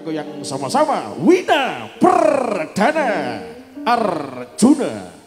goyang sama-sama Wina Perdana Arjuna.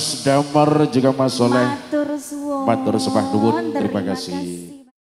Mas Damar juga Mas Soleh. Matur suwun. Matur nuwun. Terima kasih.